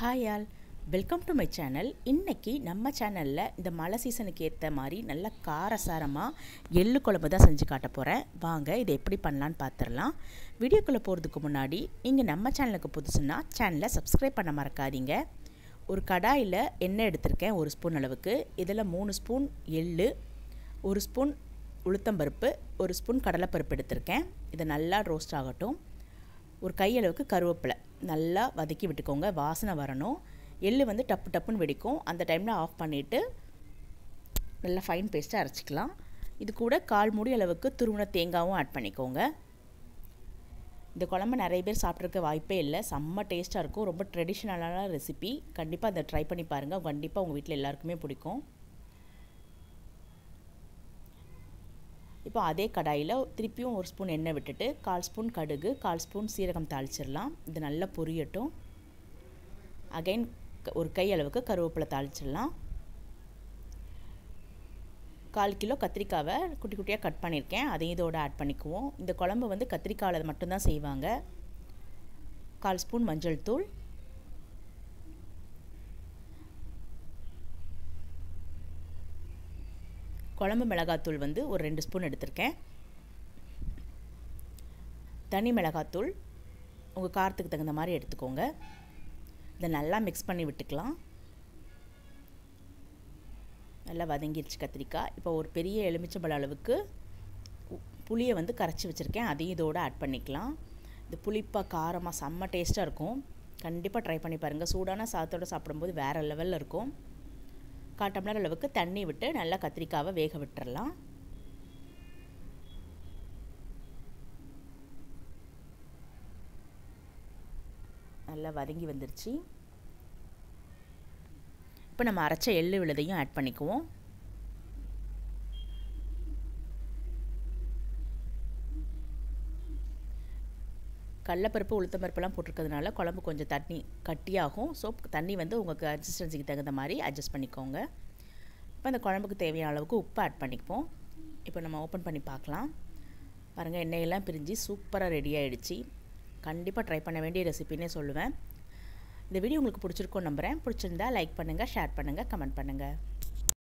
Hi all welcome to my channel இன்றைக்கி நம்ம சேனலில் இந்த மழை சீசனுக்கு ஏற்ற மாதிரி நல்ல காரசாரமாக எள்ளு குழம்பு தான் செஞ்சு காட்ட போகிறேன் வாங்க இதை எப்படி பண்ணலான்னு பார்த்துடலாம் வீடியோக்குள்ளே போகிறதுக்கு முன்னாடி நீங்கள் நம்ம சேனலுக்கு புதுசுன்னா சேனலை சப்ஸ்கிரைப் பண்ண மறக்காதீங்க. ஒரு கடாயில் எண்ணெய் எடுத்திருக்கேன் ஒரு ஸ்பூன் அளவுக்கு. இதில் மூணு ஸ்பூன் எள்ளு ஒரு ஸ்பூன் உளுத்தம்பருப்பு ஒரு ஸ்பூன் கடலைப்பருப்பு எடுத்திருக்கேன். இதை நல்லா ரோஸ்ட் ஆகட்டும். ஒரு கையளவுக்கு கருவேப்பிலை. நல்லா வதக்கி விட்டுக்கோங்க. வாசனை வரணும். எள்ளு வந்து டப்பு டப்புன்னு வெடிக்கும். அந்த டைமில் ஆஃப் பண்ணிவிட்டு நல்லா ஃபைன் பேஸ்ட்டாக அரைச்சிக்கலாம். இது கூட கால் மூடி அளவுக்கு துருவன தேங்காயும் ஆட் பண்ணிக்கோங்க. இந்த குழம்பு நிறைய பேர் சாப்பிட்ருக்க வாய்ப்பே இல்லை. செம்ம டேஸ்ட்டாக இருக்கும். ரொம்ப ட்ரெடிஷ்னலான ரெசிபி கண்டிப்பாக அதை ட்ரை பண்ணி பாருங்கள் கண்டிப்பாக உங்கள் வீட்டில் எல்லாருக்குமே பிடிக்கும். இப்போ அதே கடாயில் திருப்பியும் ஒரு ஸ்பூன் எண்ணெய் விட்டுட்டு கால் ஸ்பூன் கடுகு கால் ஸ்பூன் சீரகம் தாளிச்சிடலாம். இது நல்லா பொரியட்டும். அகைன் ஒரு கை அளவுக்கு கருவேப்பிலை தாளிச்சிடலாம். கால் கிலோ கத்திரிக்காவை குட்டி குட்டியாக கட் பண்ணியிருக்கேன். அதையும் இதோட ஆட் பண்ணிக்குவோம். இந்த குழம்பு வந்து கத்திரிக்காவில் மட்டும்தான் செய்வாங்க. கால் ஸ்பூன் மஞ்சள் தூள். குழம்பு மிளகாத்தூள் வந்து ஒரு ரெண்டு ஸ்பூன் எடுத்திருக்கேன். தனி மிளகாத்தூள் உங்கள் காரத்துக்கு தகுந்த மாதிரி எடுத்துக்கோங்க. இதை நல்லா மிக்ஸ் பண்ணி விட்டுக்கலாம். நல்லா வதங்கிருச்சு கத்திரிக்காய். இப்போ ஒரு பெரிய எலுமிச்சம்பழ அளவுக்கு புளியை வந்து கரைச்சி வச்சுருக்கேன். அதையும் இதோடு ஆட் பண்ணிக்கலாம். இது புளிப்பாக காரமாக செம்ம டேஸ்ட்டாக இருக்கும். கண்டிப்பாக ட்ரை பண்ணி பாருங்கள் சூடான சாதத்தோடு சாப்பிடும்போது வேறு லெவலில் இருக்கும். கால் டம்ளர் அளவுக்கு தண்ணி விட்டு நல்லா கத்திரிக்காவை வேக விட்டுறலாம். நல்லா வதங்கி வந்துருச்சு. இப்போ நம்ம அரைச்ச எள்ளு விழுதையும் ஆட் பண்ணிக்குவோம். கடலப்பருப்பு உளுத்தம்பருப்புலாம் போட்டிருக்கிறதுனால குழம்பு கொஞ்சம் தண்ணி கட்டியாகும். ஸோ தண்ணி வந்து உங்களுக்கு கன்சிஸ்டன்சிக்கு தகுந்த மாதிரி அட்ஜஸ்ட் பண்ணிக்கோங்க. இப்போ அந்த குழம்புக்கு தேவையான அளவுக்கு உப்பு ஆட் பண்ணிப்போம். இப்போ நம்ம ஓப்பன் பண்ணி பார்க்கலாம். பாருங்கள் எண்ணெயெல்லாம் பிரிஞ்சு சூப்பராக ரெடி ஆகிடுச்சு கண்டிப்பாக ட்ரை பண்ண வேண்டிய ரெசிபின்னே சொல்லுவேன். இந்த வீடியோ உங்களுக்கு பிடிச்சிருக்கோம் நம்புகிறேன் பிடிச்சிருந்தா லைக் பண்ணுங்கள் ஷேர் பண்ணுங்கள் கமெண்ட் பண்ணுங்கள்